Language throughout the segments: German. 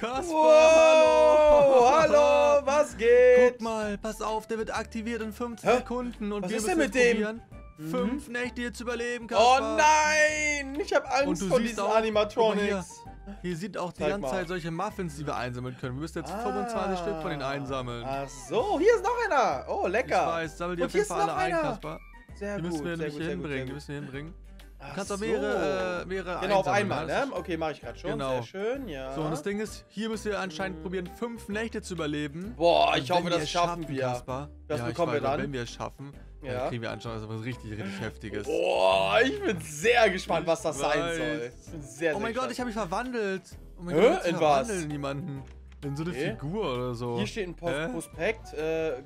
Kasper, Wow, hallo, was geht? Guck mal, pass auf, der wird aktiviert in 15 Hä? Sekunden und Was wir ist müssen denn mit dem? probieren, Mhm. fünf Nächte hier zu überleben, Oh Kasper. nein, ich habe Angst vor diesen auch, Animatronics. Hier sind auch die Zeig ganze mal. Zeit solche Muffins, die wir einsammeln können. Wir müssen jetzt Ah. 25 Stück von denen einsammeln. Ach so, hier ist noch einer. Oh, Ich lecker. weiß, sammel die Und auf hier jeden ist Fall alle noch ein, einer. Kasper. Sehr Die gut, müssen wir sehr nämlich gut, hier sehr gut, hinbringen. Die gut. müssen wir hinbringen. Du kannst auch so. mehrere, äh, mehrere Genau, auf einmal, ne? ne? Okay, mache ich gerade schon. Genau. Sehr schön, ja. So, und das Ding ist, hier müssen wir anscheinend probieren, fünf Nächte zu überleben. Boah, ich Und hoffe, das schaffen wir. Kaspar, Was ja, bekommen wir dann? Wenn wir es schaffen, Ja. dann kriegen wir anscheinend was richtig, richtig Heftiges. Boah, ich bin sehr gespannt, was das Ich sein weiß. soll. Ich bin sehr, oh sehr mein Gott, gespannt. ich habe mich verwandelt. Oh mein Hä? Gott, ich In was? jemanden. In so eine Okay. Figur oder so. Hier steht ein Pos Hä? Prospekt. Äh.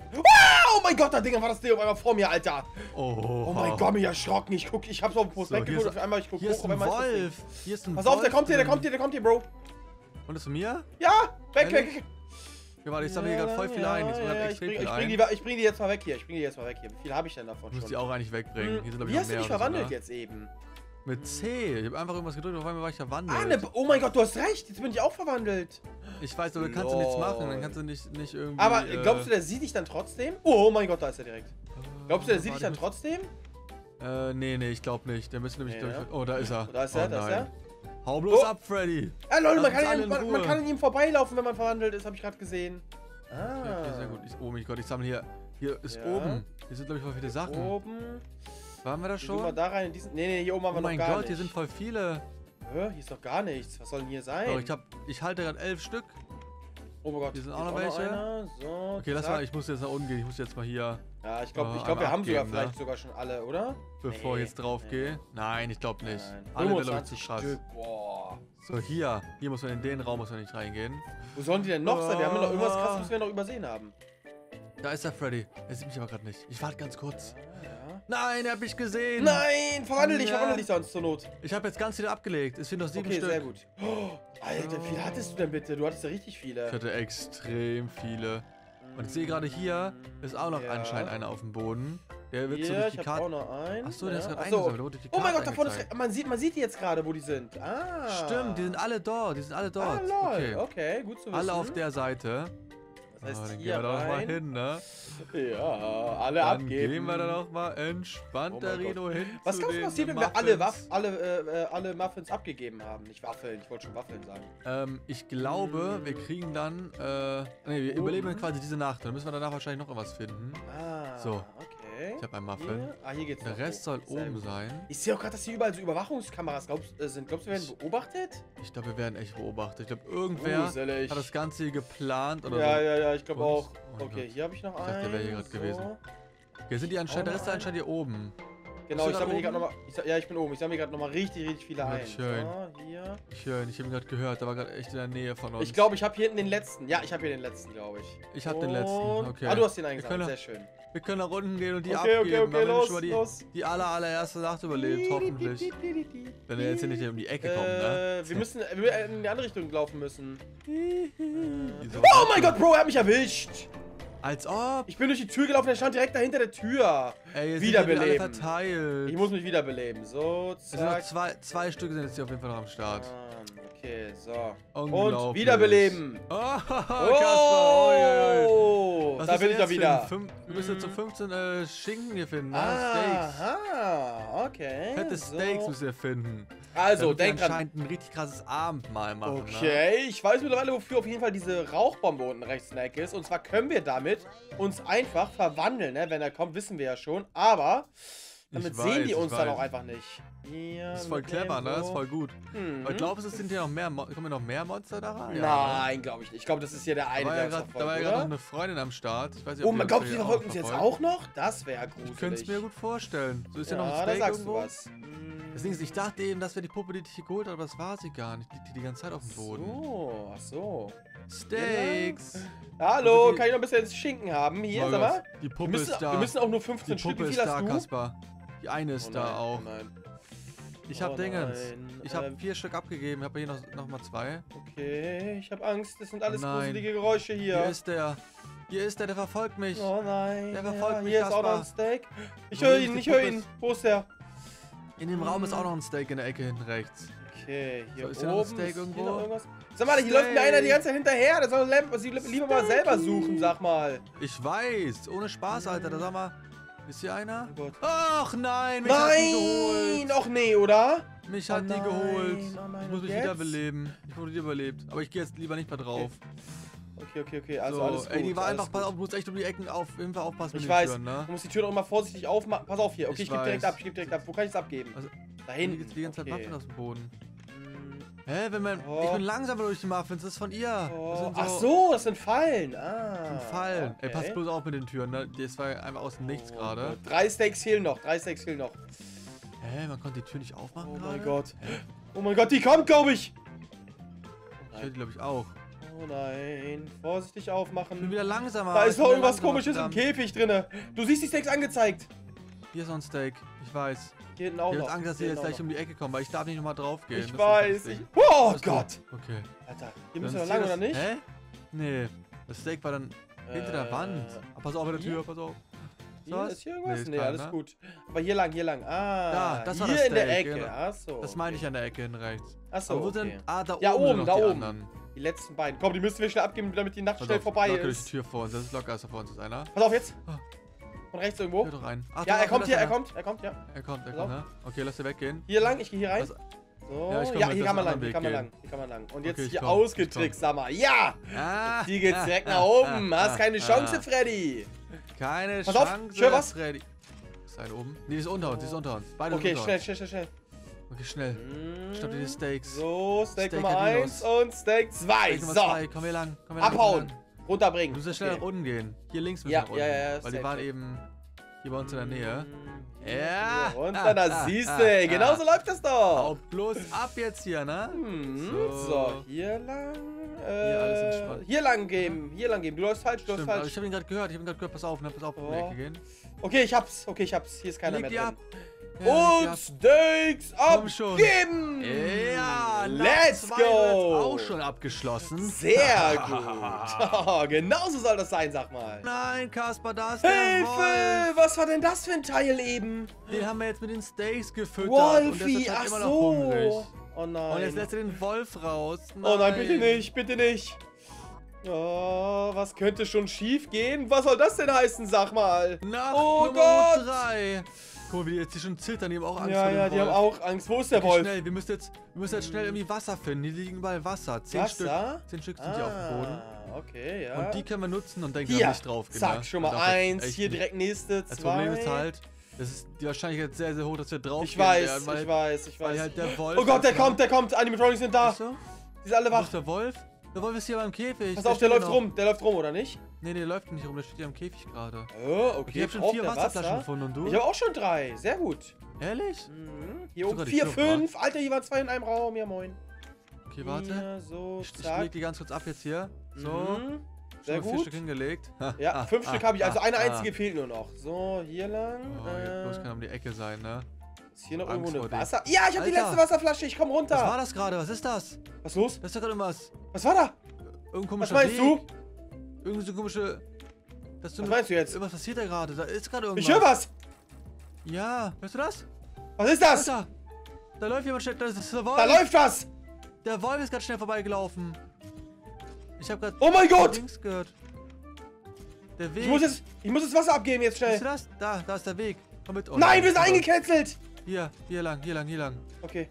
Oh mein Gott, da Ding war das Ding auf einmal vor mir, Alter. Oh, Oh mein Gott, mich erschrocken. Ich guck, ich hab's auf dem Prospekt So, geguckt, ist- auf einmal ich guck Hier hoch, ist auf ein einmal ist das Ding. Wolf. Hier ist ein Pass auf, der Wolf kommt hier, der kommt hier, der kommt hier, Bro. Und ist von mir? Ja, weg, Ehrlich? weg. Ja, warte, ich sammle hier gerade voll viel ein. Ich ja, bring, viel ich, bring ein. die, ich bring die jetzt mal weg hier. Ich bring die jetzt mal weg hier. Wie viel habe ich denn davon Ich muss schon? die auch eigentlich wegbringen. Hm, Hier sind, ich, Wie hast du dich oder verwandelt ne? jetzt eben? Mit C. Ich habe einfach irgendwas gedrückt auf einmal war ich verwandelt. Ah, ne, oh mein Gott, du hast recht. Jetzt bin ich auch verwandelt. Ich weiß, aber kannst du nichts machen. Dann kannst du nicht, nicht irgendwie. Aber äh, glaubst du, der sieht dich dann trotzdem? Oh mein Gott, da ist er direkt. Glaubst du, der sieht dich dann trotzdem? Äh, nee, nee, ich glaube nicht. Der müsste nämlich. Nee, ne? oh, da ist er. Da ist oh, er, da ist er. Hau bloß Oh. ab, Freddy. Ah, Leute, man kann, in man, man kann an ihm vorbeilaufen, wenn man verwandelt ist, habe ich gerade gesehen. Ah. Okay, sehr gut. Ich, oh mein Gott, ich sammle hier. Hier ist Ja. oben. Hier sind, glaube ich, voll viele Sachen. Oben. Waren wir da Gehen wir schon? da rein in diesen. Nee, nee, hier oben haben Oh wir mein noch gar Gott, nicht. hier sind voll viele. Hä? Hier ist doch gar nichts. Was soll denn hier sein? Oh, ich, hab, ich halte gerade elf Stück. oh mein Gott. hier sind auch noch welche. So, Okay, lass mal, ich muss jetzt nach unten gehen. Ich muss jetzt mal hier, Ja, ich glaube, Oh, ich glaub, wir haben sogar vielleicht ne? sogar schon alle, oder? bevor Nee, ich jetzt drauf nee. gehe. Nein, ich glaube nicht. Nein. Alle wäre, glaube ich, zu 25 krass. Stück. Boah. So, hier. Hier muss man in den Raum muss man nicht reingehen. Wo sollen die denn noch sein? Wir haben ja noch irgendwas Ah. krasses, was wir noch übersehen haben. Da ist der Freddy. Er sieht mich aber gerade nicht. Ich warte ganz kurz. Ah, ja. Nein, er hat mich gesehen. Nein, verwandel dich, Ja. verwandel dich sonst zur Not. Ich habe jetzt ganz viele abgelegt. Es fehlen noch sieben Okay, Stück. sehr gut. Oh, Alter, wie viel hattest du denn bitte? Du hattest ja richtig Ich viele. hatte extrem viele. Und ich sehe gerade hier ist auch noch Ja. anscheinend einer auf dem Boden. Der wird so Hier, durch ich die Karte. auch noch einen. Achso, der ist gerade Achso, eingesammelt. Durch die Oh mein Gott, davon angezeigt. ist, man, sieht, man sieht die jetzt gerade, wo die sind. Ah. Stimmt, die sind alle dort. Die sind alle Ah, dort. lol. okay. Okay. gut zu wissen. Alle auf der Seite. Heißt, Ah, dann gehen hier wir da noch mal hin, ne? Ja, alle Dann abgeben. gehen wir da noch mal entspannt Oh Rino hin. Was den passiert, wenn wir alle, Waff, alle, äh, äh, alle Muffins abgegeben haben? Nicht Waffeln, ich wollte schon Waffeln sagen. Ähm, ich glaube, wir kriegen dann, äh, nee, wir Oh. überleben quasi diese Nacht. Dann müssen wir danach wahrscheinlich noch irgendwas finden. Ah, So. Okay. Ich habe einen Muffin. Hier? Ah, hier geht's Der Rest hoch. soll oben sein. Ich sehe auch gerade, dass hier überall so Überwachungskameras glaubst, äh, sind. Glaubst du, wir werden beobachtet? Ich glaube, wir werden echt beobachtet. Ich glaube, irgendwer Gruselig. hat das Ganze hier geplant oder Ja, so. ja, ja, ich glaube auch. oh Okay, Gott. hier habe ich noch Ich einen. dachte, der wäre hier gerade so. gewesen. Hier sind die anscheinend, der Rest ist Auch anscheinend hier oben. Genau, ich sammle hier gerade nochmal. Ich Ja, ich bin oben. Ich sammle gerade nochmal richtig, richtig viele Ja, ein. schön. So, hier. Ich höre ihn, ich habe ihn gerade gehört. Der war gerade echt in der Nähe von uns. Ich glaube, ich habe hier hinten den letzten. Ja, ich habe hier den letzten, glaube ich. Ich hab den letzten, okay. Ah, du hast den eingesammelt. Sehr schön. wir können nach unten gehen und die Okay, okay, abgeben. okay, weil wir los, schon mal die, los. die aller, allererste Nacht überlebt, hoffentlich. Wenn er jetzt hier nicht um die Ecke kommt, ne? Äh, wir müssen äh, in die andere Richtung laufen müssen. Wieso? Oh mein Gott, Bro, er hat mich erwischt. Als ob! Ich bin durch die Tür gelaufen, er stand direkt dahinter der Tür. Ey, jetzt sind hier wieder alle Wiederbeleben. verteilt. Ich muss mich wiederbeleben. So, sind zack. zwei, zwei Stücke sind jetzt hier auf jeden Fall noch am Start. Mann, Okay, so. Und wiederbeleben. Oh, Kasper. Oh, Was da bin wir ich jetzt wieder. Fünf, wir müssen jetzt so 15 äh, Schinken hier finden, ne? Ah, Steaks. Aha, okay. Fette so. Steaks müssen wir finden. Also, Damit wir denk dran. anscheinend ein richtig krasses Abendmahl machen, ne? Okay, ich weiß mittlerweile, wofür auf jeden Fall diese Rauchbombe unten rechts in der Ecke ist. Und zwar können wir damit uns einfach verwandeln, ne? Wenn er kommt, wissen wir ja schon. Aber damit Ich sehen weiß, die ich uns dann auch einfach nicht. Hier Das ist voll clever, ne? Das ist voll gut. Mhm. Aber glaubst du, es sind hier noch mehr, Mo kommen hier noch mehr Monster da rein? Nein, glaube ich nicht. Ich glaube, das ist hier der Da eine, war ja der uns gerade verfolgt, noch oder? eine Freundin am Start. Ich weiß nicht, Oh, man glaubt, die verfolgen uns jetzt auch noch? Das wäre gruselig. Ich könnte es mir gut vorstellen. So ist ja, ja, noch ein da Steak sagst irgendwo. du was. Das Ding ist, ich dachte eben, das wäre die Puppe, die dich hier geholt hat, aber das war sie gar nicht. Die liegt die ganze Zeit auf dem Boden. So, ach so. Steaks! Hallo, Also kann ich noch ein bisschen Schinken haben? Hier, Oh sag mal. Die Wir Puppe müssen, ist da. wir müssen auch nur die 15 Stück. Wie viel da, hast du? Kaspar. Die eine ist Oh da nein, auch. oh nein. Ich hab Oh Dingens. nein. Ich hab Ähm, vier Stück abgegeben. Ich hab hier noch, noch mal zwei. Okay, ich habe Angst. Das sind alles Nein. gruselige Geräusche hier. Hier ist der. Hier ist der, der verfolgt mich. Oh nein. Der verfolgt ja, mich, Hier ist auch noch ein Steak. Ich höre ihn, ich höre ihn. Wo ist der? In dem Raum ist auch noch ein Steak in der Ecke hinten rechts. Okay, hier So, ist hier oben noch ein Steak irgendwo? noch irgendwas. Sag mal, hier läuft mir einer die ganze Zeit hinterher. Der soll lieber mal selber suchen, sag mal. Ich weiß. Ohne Spaß, Alter. Da sag mal. Ist hier einer? Oh Gott. Ach nein, mich hat die Nein! geholt. Och nee, oder? Mich Oh hat die nein, geholt. oh nein, ich muss mich jetzt? wiederbeleben. Ich wurde überlebt. Aber ich gehe jetzt lieber nicht mehr drauf. Okay, okay, okay. Also so, alles gut. ey, die war einfach, pass auf, du musst echt um die Ecken auf, jeden Fall aufpassen Ich weiß. Türen, ne? Du musst die Tür doch immer vorsichtig aufmachen. Pass auf hier. Okay, ich, Ich gebe direkt ab. Ich gebe direkt ab. Wo kann ich es abgeben? Also, da hinten. die ganze Zeit okay. Muffins aus dem Boden. Hä, wenn man. Oh. Ich bin langsamer durch die Muffins, das ist von ihr. Oh. sind Ach so, das sind Fallen. Ah. Das sind Fallen. Okay. Ey, pass bloß auf mit den Türen, ne? Das war einfach aus dem Nichts Oh gerade. Drei Steaks fehlen noch. Drei Steaks fehlen noch. Hä, man konnte die Tür nicht aufmachen Oh gerade? mein Gott. Hä? Oh mein Gott, die kommt, glaube ich. Ich höre die, glaube ich, auch. Oh nein. Vorsichtig Ich bin aufmachen. wieder langsamer. Da ist wieder irgendwas komisches im. Käfig drinne. Du siehst die Steaks angezeigt. Hier ist noch ein Steak. Ich weiß. Auch Ich habe Angst, dass sie jetzt gleich um die Ecke kommen, weil ich darf nicht nochmal drauf gehen. Ich Das weiß. das Ich, oh Alles Gott. Okay. Alter, hier müssen wir lang, oder das- nicht? Hä? Nee. Das Steak war dann hinter der Äh, Wand. Ah, pass auf mit der? Tür, pass auf. Hier was? ist hier irgendwas? Nee, Nee, alles ne? gut. Aber hier lang, hier lang. Ah, Da, das war hier das in der Ecke. genau. Achso. Das meine ich an der Ecke hin rechts. Achso, Aber wo okay. sind. Ah, da Ja, oben, oben, sind noch da die oben. anderen. Die letzten beiden. Komm, die müssen wir schnell abgeben, damit die Nacht Pass schnell auf, vorbei ist. die Tür vor uns. Das ist locker, ist da vor uns ist einer. Pass auf jetzt. Von rechts irgendwo. Hör doch rein. Ach, Ja, er kommt hier, er kommt, er kommt, ja. Er kommt, er kommt, ne? Okay, lass dir weggehen. Hier lang, ich gehe hier rein. So, Ja, ja, hier kann man lang, hier kann man lang, hier kann man lang. Und jetzt Okay, hier komm, ausgetrickst, sag mal. Ja! Ah, Die geht's ah, direkt ah, nach oben. ah, Hast keine ah, Chance. Freddy. Keine Pass auf, Chance. hör was. Freddy. Ist eine oben? Nee, die ist unter uns, die ist unter uns. Beide Okay, unter schnell, uns. schnell, schnell, schnell. Okay, schnell. Schnapp dir die Steaks. So, Steak, Steak Nummer Adinos. 1 und Steak 2. Steak Nummer So, zwei. Komm hier lang. Komm hier lang. abhauen. Hier. Runterbringen. Du musst ja schnell Okay. nach unten gehen. Hier links müssen Ja, wir unten. ja, ja, ja, Weil die waren eben hier bei uns in der Nähe. Hier Ja. runter, da Ah, siehst ah, du. ah. Genau so läuft das doch. Hau bloß ab jetzt hier, ne? Hm, So. so. hier lang. Äh, alles entspannt. Hier lang gehen, hier lang gehen. Du läufst falsch, du läufst falsch. ich hab ihn gerade gehört. Ich hab ihn gerade gehört. Pass auf, ne? Pass auf, um die Oh. Ecke gehen. Okay, ich hab's. Okay, ich hab's. Hier ist keiner Leg die mehr ab. Ja, Und die Steaks abgeben. Ja, let's go. auch schon abgeschlossen. Sehr gut. Genauso soll das sein, sag mal. Nein, Kasper, da ist der Hilfe! Wolf. Was war denn das für ein Teil eben? Den haben wir jetzt mit den Steaks gefüttert. und der ist Wolfi, jetzt halt ach so. Oh nein. Und jetzt lässt er den Wolf raus. Oh nein, bitte nicht, bitte nicht. Oh, was könnte schon schief gehen? Was soll das denn heißen, sag mal? Nacht Oh Nummer Gott. drei. Guck mal, wie die jetzt hier schon zittern, die haben auch Angst Ja, vor dem ja, die Wolf. haben auch Angst. Wo ist der Okay, Wolf? Schnell, wir müssen jetzt, wir müssen jetzt schnell irgendwie Wasser finden. Hier liegen überall Wasser. Zehn Stück. Wasser? Zehn Stück sind hier auf dem Boden. Ah, okay, ja. Und die können wir nutzen und denken Hier, nicht drauf. zack, ne? schon Das mal jetzt eins. Hier nicht. direkt nächste, Das zwei. Problem ist halt, das ist die Wahrscheinlichkeit sehr, sehr hoch, dass wir drauf Ich weiß, werden, weil, ich weiß, ich weiß. halt. Oh Gott, der kommt, der kommt. Animatronics sind da. Siehst du? Die sind alle wach. ist der Wolf? Der Wolf ist hier beim Käfig. Pass auf, der läuft noch. rum. Der läuft rum, oder nicht? Nee, nee, der läuft nicht rum, der steht hier am Käfig gerade. Oh, Okay, okay. ich hab schon vier Wasserflaschen Wasser? gefunden und du? Ich habe auch schon drei. Sehr gut. Ehrlich? Mhm. Hier oben vier, fünf. Alter, hier waren zwei in einem Raum. Ja, moin. Okay, warte. Hier, so, Ich, ich leg die ganz kurz ab jetzt hier. So. Mhm. Sehr mal vier gut. Stück hingelegt. Ja, fünf Stück habe ich. Also eine ah, einzige fehlt nur noch. So, hier lang. Oh, äh, kann um die Ecke sein, ne? ist hier noch Angst irgendwo eine. Wasser? Ja, ich habe die letzte Wasserflasche. Ich komme runter. Was war das gerade? Was ist das? Was ist los? Das ist doch gerade irgendwas. Was war da? Irgendein Was komischer meinst Weg. du? Irgendwie so komische. Das Was meinst du jetzt? Irgendwas passiert da gerade. Da ist gerade irgendwas. Ich höre was. Ja, hörst du das? Was ist das? Alter! Da läuft jemand schnell. Das ist der Wolf. Da läuft was. Der Wolf ist gerade schnell vorbeigelaufen. Ich habe gerade Oh mein Gott. links gehört. Der Weg. Ich muss jetzt, ich muss das Wasser abgeben jetzt Siehst du schnell. das? Da, da ist der Weg. Komm mit uns. Nein, wir sind mit eingecancelt. Hier, hier lang, hier lang, hier lang. Okay.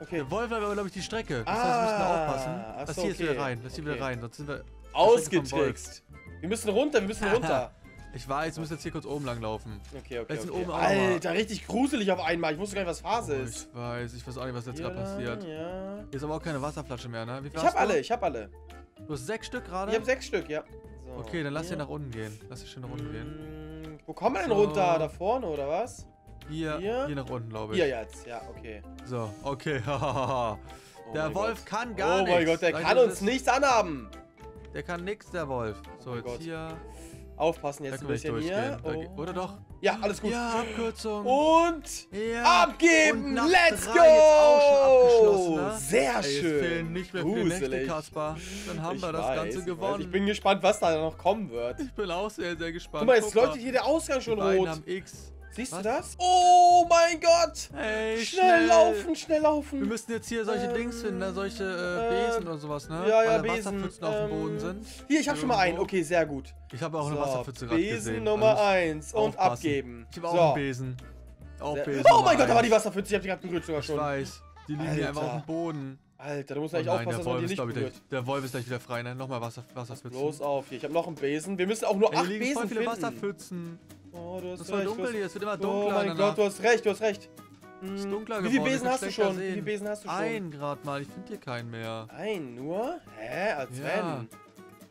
Okay. Der Wolf hat aber, glaube ich, die Strecke. Das heißt, wir müssen da Ah, aufpassen. Lass so, hier jetzt okay. wieder rein. Lass hier Okay. wieder rein. Sonst sind wir. Ausgetrickst. Wir müssen runter, wir müssen runter. Ich weiß, wir müssen jetzt hier kurz oben lang laufen. Okay, okay, Jetzt okay. oben mal- Alter, richtig gruselig auf einmal. Ich wusste gar nicht, was Phase Oh, ist. ich weiß, ich weiß auch nicht, was jetzt Hier gerade passiert. Ja. Hier ist aber auch keine Wasserflasche mehr, ne? Ich hab du? alle, ich hab alle. Du hast sechs Stück gerade? Ich hab sechs Stück, ja. So, Okay, dann lass hier. nach unten gehen. Lass hier schön nach unten gehen. Mm, Wo kommen wir denn So. runter? Da vorne, oder was? Hier, Hier? hier nach unten, glaube ich. Hier jetzt, ja, okay. So, okay. hahaha. Oh der Wolf Gott. kann gar Oh nichts. mein Gott, der ich kann uns nichts anhaben. Der kann nix, der Wolf. So, mein jetzt Gott. hier. Aufpassen Da jetzt ein können wir nicht bisschen hier. Da Oh. Oder doch? Ja, alles gut. Ja, Abkürzung. Und ja. abgeben. Und Let's go. Jetzt auch schon abgeschlossen, ne? Sehr Ey, schön. fehlen nicht mehr viele Nächte. Kaspar. Dann haben Ich wir das weiß, Ganze ich gewonnen. Ich bin gespannt, was da noch kommen wird. Ich bin auch sehr, sehr gespannt. Guck mal, jetzt leuchtet hier der Ausgang schon rot. haben X. Siehst Was? du das? Oh mein Gott! Hey, Schnell, laufen, schnell laufen. Wir müssen jetzt hier solche Ähm, Dings finden, solche äh, äh, Besen oder sowas, ne? ja, ja, Weil Besen, Wasserpfützen auf dem Boden ähm, sind. Hier, ich habe schon mal einen. Okay, sehr gut. Ich habe auch eine So, Wasserpfütze gerade Besen gesehen. Nummer Also, 1 und aufpassen. abgeben. Ich habe auch so. einen Besen. Auch Sehr- Besen. Oh Nummer mein Gott, da war die. Wasserpfütze. Ich hab die gerade berührt sogar Ich schon. weiß. Die liegen hier einfach auf Alter. dem Boden. Alter, du musst Oh eigentlich nein, aufpassen, der dass man Wolf die ist, nicht ich, berührt. gleich, der Wolf ist gleich wieder frei. Ne? Nochmal Wasser, Wasserpfützen. Bloß auf hier. Ich habe noch einen Besen. Wir müssen auch nur Ey, acht hier liegen voll Besen viele finden. Wasserpfützen. Oh, du hast Es du dunkel hier, es wird immer Oh dunkler. mein danach. Gott, du hast recht, du hast recht. Es ist Hm, dunkler Wie viele geworden, Besen hast du schon? Wie viele sehen. Besen hast du schon? Ein gerade mal, ich finde hier keinen mehr. Ein nur? Hä? Als Ja. wenn?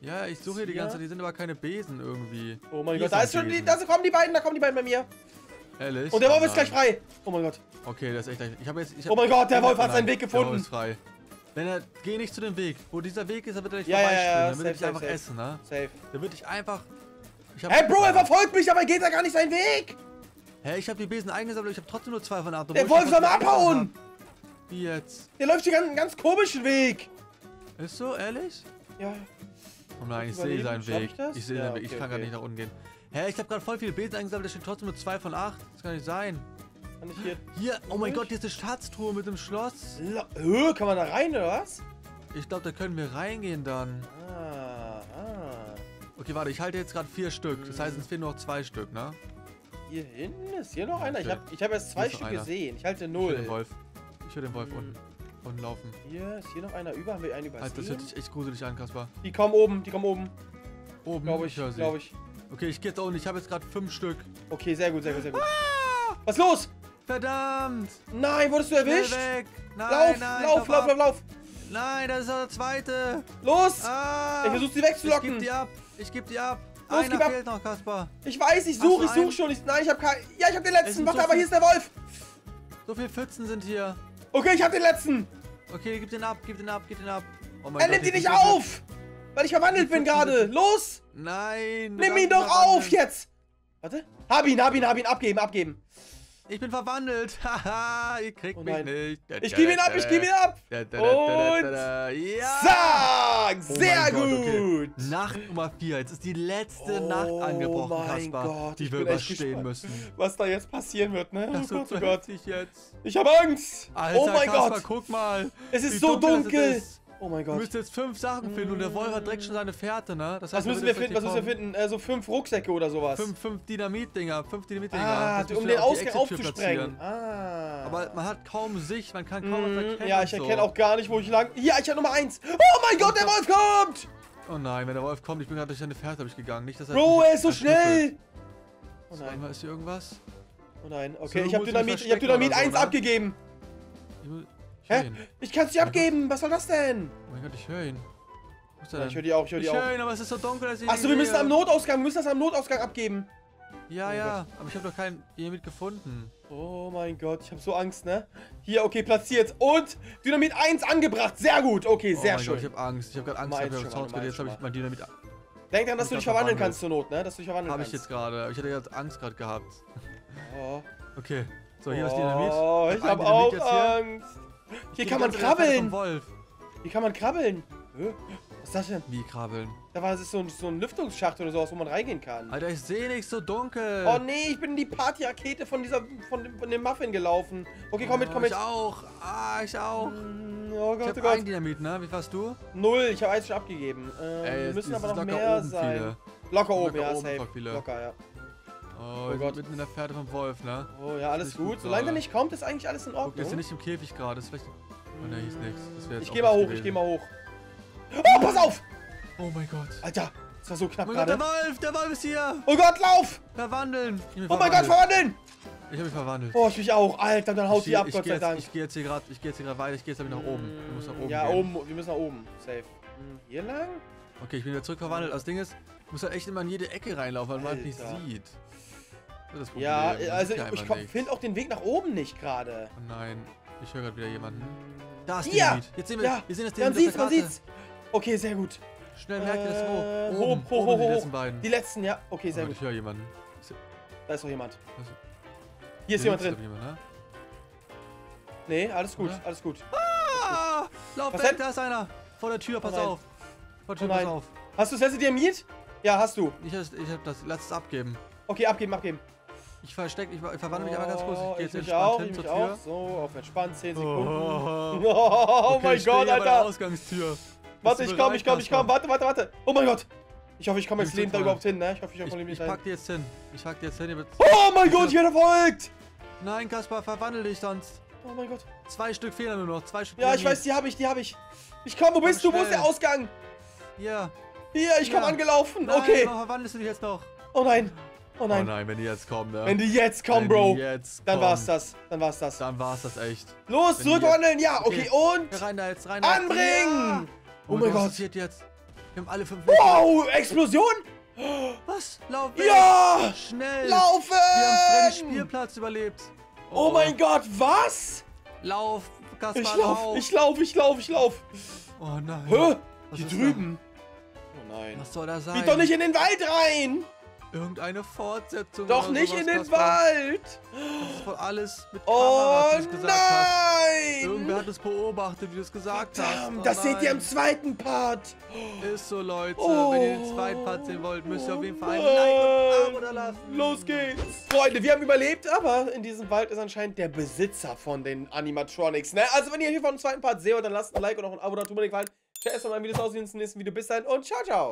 Ja, ich suche hier die ganze Zeit, die sind aber keine Besen irgendwie. Oh mein Hier Gott, da ist schon die, da kommen die beiden, da kommen die beiden bei mir. Ehrlich? Und der Oh Wolf ist gleich frei. Oh mein Gott. Okay, der ist echt gleich. Ich habe jetzt. Ich Oh mein Gott, der Oh Wolf hat seinen Weg Der gefunden. Wolf ist frei. Wenn er, geh nicht zu dem Weg. Wo dieser Weg ist, da wird er dich Ja, ja, ja, vorbeispringen. ja, Dann wird er dich einfach safe. essen, ne? Safe. Der wird dich einfach. Hey Bro, er verfolgt mich, aber er geht da gar nicht seinen Weg. Hä, ich habe die Besen eingesammelt, ich habe trotzdem nur zwei von acht. Der Wolf soll mal abhauen. Wie jetzt? Der läuft hier einen ganz komischen Weg. Ist so, ehrlich? Ja. Oh nein, ich sehe seinen Weg. ich? Ich sehe Ja, seinen Weg. Ich okay, kann gar okay. nicht nach unten gehen. Hä, ich habe gerade voll viele Besen eingesammelt, da steht trotzdem nur zwei von acht. Das kann nicht sein. Kann ich hier... Hier, oh mein? Gott, hier ist eine Schatztruhe mit dem Schloss. Hö, kann man da rein, oder was? Ich glaube, da können wir reingehen dann. Ah, ah. Okay, warte, ich halte jetzt gerade vier Stück. Das heißt, es fehlen noch zwei Stück, ne? Hier hinten ist hier noch einer. Ich habe ich hab erst zwei Stück einer. gesehen. Ich halte Ich null. höre den Wolf. Ich höre den Wolf Hm. unten. Unten laufen. Hier ist hier noch einer über. Haben wir einen Halt, das hört übersehen? sich echt gruselig an, Kaspar. Die kommen oben, die kommen oben. Oben, Glaube ich, sie. glaube ich. Okay, ich gehe jetzt unten. Ich habe jetzt gerade fünf Stück. Okay, sehr gut, sehr gut, sehr gut. Was ist los? Verdammt! Nein, wurdest du erwischt? Nein, Lauf, nein, lauf, lauf, ab. lauf, lauf. Nein, das ist der zweite! Los! Ah! Ich versuch sie Ich geb wegzulocken. die ab! Ich geb die ab! Los, Einer gib ab. fehlt noch, Kaspar. Ich weiß, ich suche, ich suche schon. Ich, nein, ich habe keinen. Ja, ich habe den letzten. Warte, so aber hier ist der Wolf. So viele Pfützen sind hier. Okay, ich habe den letzten. Okay, gib den ab, gib den ab, gib den ab. Oh mein Er Gott, nimmt ihn nicht auf. Weil ich verwandelt bin gerade. Los. Nein! Nimm ihn doch auf jetzt. Warte. Hab ihn, hab ihn, hab ihn. Abgeben, abgeben. Ich bin verwandelt. Haha, ihr kriegt Oh mich nicht. Ich gebe ihn ab, ich gebe ihn ab. Und. Ja! Zack. Oh Sehr Gott, gut. okay. Nacht Nummer 4. Jetzt ist die letzte Oh Nacht angebrochen, Kaspar, Gott, die ich wir überstehen müssen. Was da jetzt passieren wird, ne? Das Oh Gott, oh Gott. jetzt. Ich habe Angst. Alter, oh mein Kaspar, Gott. guck mal. Es ist so dunkel. ist. Oh mein Wir Gott. müssen jetzt fünf Sachen finden und der Wolf hat direkt schon seine Fährte, ne? Das Was heißt, er müssen wir finden? Was müssen wir finden? Äh, so fünf Rucksäcke oder sowas. Fünf, fünf Dynamit-Dinger, fünf Dynamit-Dinger. Ah, um den Ausgang aufzusprengen. Ah. Aber man hat kaum Sicht, man kann kaum was Mhm, erkennen. Ja, ich so. erkenne auch gar nicht, wo ich lang. Ja, ich habe Nummer eins. Oh mein Gott, der Wolf kommt! Oh nein, wenn der Wolf kommt, ich bin gerade durch seine Fährte hab ich gegangen. Nicht, dass er Bro, er ist so schnell! Oh So, nein, Ist hier irgendwas? oh nein. So, Okay, du ich habe Dynamit, ich habe verstecken Dynamit oder so, 1 ne? abgegeben. Ich, Hä? ihn. Ich kann es nicht abgeben. Was soll das denn? Oh mein Gott, ich höre ihn. Wo ist er Ja, denn? ich höre die auch, ich höre die ich auch. höre ihn, aber es ist so dunkel, dass ich ihn Achso, wir müssen am Notausgang, wir müssen das am Notausgang abgeben. Ja, Oh ja, aber ich habe doch keinen Dynamit gefunden. Oh mein Gott, ich habe so Angst, ne? Hier, okay, platziert. Und Dynamit 1 angebracht. Sehr gut. Okay, oh sehr mein schön. Gott, ich habe Angst. Ich habe gerade Angst, ich habe Nummer jetzt habe ich mein Dynamit. Denk daran, dass du dich hab verwandeln kannst zur Not, ne? Dass du dich verwandeln Habe ich kannst. jetzt gerade. Ich hatte gerade Angst gerade gehabt. Oh, Okay, so hier ist Dynamit. oh ich habe Dynamit auch. Angst. Hier Ich kann man krabbeln. Wolf. Hier kann man krabbeln. Hä? Was ist das denn? Wie krabbeln? Da war so ein, so ein Lüftungsschacht oder sowas, wo man reingehen kann. Alter, ich sehe nicht so dunkel. Oh nee, ich bin in die Partyrakete von dieser von dem, von dem Muffin gelaufen. Okay, komm mit, komm Oh, mit. Ich auch. Ah, ich auch. Mm, Oh Ich Gott, oh Gott. ein Dynamit, ne? Wie warst du? Null, ich habe eins schon abgegeben. Ähm, Ey, müssen aber noch mehr sein. viele. Locker oben, Locker ja, oben safe. viele. Locker, ja. Oh, Oh wir Gott. mitten in der Fährte vom Wolf, ne? Oh ja, alles gut. gut Solange der gerade. nicht kommt, ist eigentlich alles in Guck, der ist ja Ordnung. nicht im Käfig gerade. Ist vielleicht. Oh, da hieß nichts. Das wäre jetzt Ich geh mal hoch, ich gewesen. geh mal hoch. Oh, pass auf! Oh mein Gott. Alter, das war so knapp Oh mein Gott, der. Wolf! Der Wolf ist hier! Oh Gott, lauf! Verwandeln! Ich Oh mein Gott, verwandeln! Ich habe mich verwandelt. Oh, ich mich auch. Alter, dann haut ich die geh- ab, ich Gott geh sei jetzt, Dank. Ich gehe jetzt hier gerade, ich gehe jetzt hier gerade weiter, ich gehe jetzt aber nach oben. Du musst nach oben Ja, gehen. oben, wir müssen nach oben. Safe. Hm, Hier lang? Okay, ich bin wieder zurück verwandelt. Das Ding ist, ich muss halt echt immer in jede Ecke reinlaufen, weil man halt nicht sieht. Das ist. Ja, Man also ja ich nichts. finde auch den Weg nach oben nicht gerade. Oh nein, ich höre gerade wieder jemanden. Da ist Hier! Dynamit. Jetzt sehen wir, Ja, wir sehen das Man Dynamit sieht's, man der Karte. sieht's. Okay, sehr gut. Schnell merkt ihr das Äh, wo? hoch, Oben, hoch, oben hoch, sind die hoch. letzten beiden. Die letzten, ja. Okay, sehr Oh, gut. Ich höre jemanden. Da ist doch jemand. Was- Hier ist jemand drin. Jemand, ne? Nee, alles gut, Oder? alles gut. Ah! Lauf weg, da ist einer! Vor der Tür, pass nein. auf! Vor der Tür, Oh pass auf! Hast du das letzte Dynamit? Ja, hast du. Ich, ich hab das, lass es abgeben. Okay, abgeben, abgeben. Ich versteck, ich, ich verwandle mich aber ganz kurz. Ich gehe jetzt Oh, mich entspannt auch, hin ich zur Tür. auch. So, auf entspannt, 10 Oh, Sekunden. oh, Oh, oh. Okay, mein ich Gott, hier bei der Alter. Ausgangstür. Warte, ich komm, ich komm, ich komm. Warte, warte, warte. Oh mein Gott. Ich hoffe, ich komme jetzt lebend da überhaupt hin, ne? Ich hoffe, ich Ich, komme lebend ich hin. pack dir jetzt hin. Ich pack dir jetzt hin. Oh mein Gott, ich werde verfolgt. Nein, Kaspar, verwandel dich sonst. Oh mein Gott. Zwei Stück fehlen nur noch. Zwei Stück. Ja, ich weiß, die habe ich, die habe ich. Ich komm, wo bist du? Wo ist der schnell. Ausgang? Hier. Hier, ich komm Ja. angelaufen. Nein, Okay. verwandelst du dich jetzt noch? Oh nein. Oh Oh nein. nein, wenn die jetzt kommen, ne? Wenn die jetzt kommen, Wenn Bro. die jetzt Dann kommen, war's das. Dann war's das. Dann war's das echt. Los, zurückwandeln. Ja, Okay. okay. Und rein da jetzt, rein da anbringen. Ja. Oh mein was Gott. passiert jetzt? Wir haben alle fünf. Wow, Explosion. Was? Lauf weg. Ja. Schnell. Laufen. Wir haben Freddys Spielplatz überlebt. Oh mein Gott, was? Lauf, Kaspar, Ich lauf, lauf. ich lauf, ich lauf, ich lauf. Oh nein. Hä? Was Hier ist da? drüben. Oh nein. Was soll da sein? Geht doch nicht in den Wald rein. Irgendeine Fortsetzung Doch nicht in den. Wald. Das ist voll alles mit Oh wie du es gesagt hast. Irgendwer nein. hat es beobachtet, wie du es gesagt hast. Verdammt, Oh das seht ihr im nein. zweiten Part. Ist so, Leute. Oh. Wenn ihr den zweiten Part sehen wollt, müsst ihr auf jeden Fall ein Like und ein Abo da lassen. Los geht's. Freunde, wir haben überlebt, aber in diesem Wald ist anscheinend der Besitzer von den Animatronics. Ne? Also wenn ihr hier von dem zweiten Part seht, dann lasst ein Like und auch ein Abo da, tut mir den Gefallen. Schaut erstmal mein Videos aus, wir sehen uns im nächsten Video. Bis dahin und ciao, ciao.